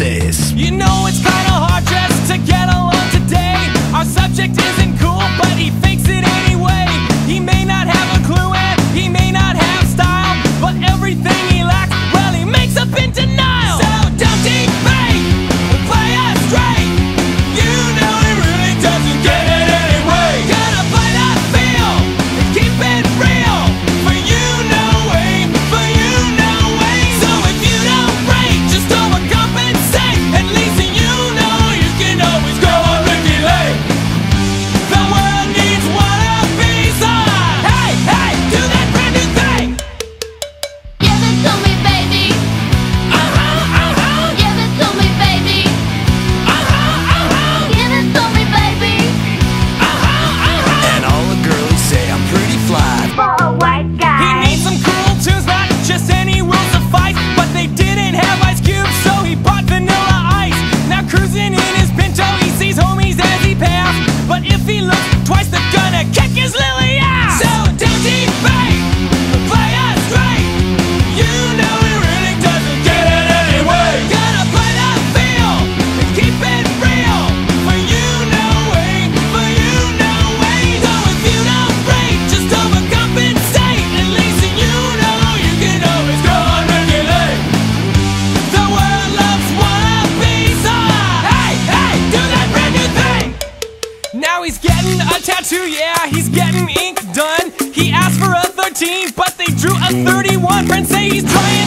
You know it's now he's getting a tattoo, yeah, he's getting ink done. He asked for a 13, but they drew a 31. Friends say he's trying.